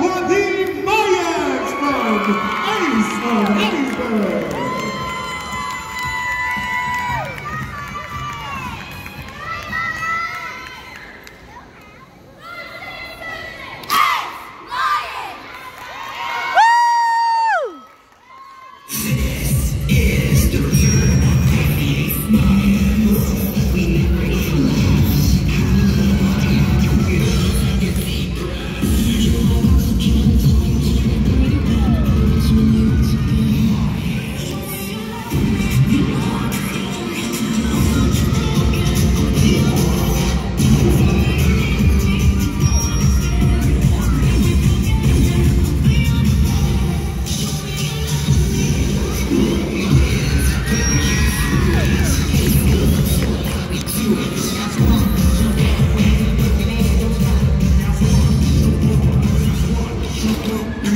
for the Mayans from Ace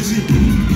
crazy.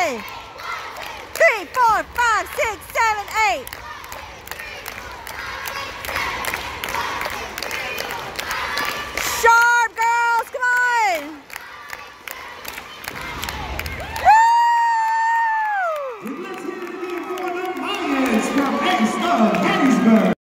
Ready? Sharp, girls, come on. Woo! Let's get it for the Lions from Ace of Hattiesburg.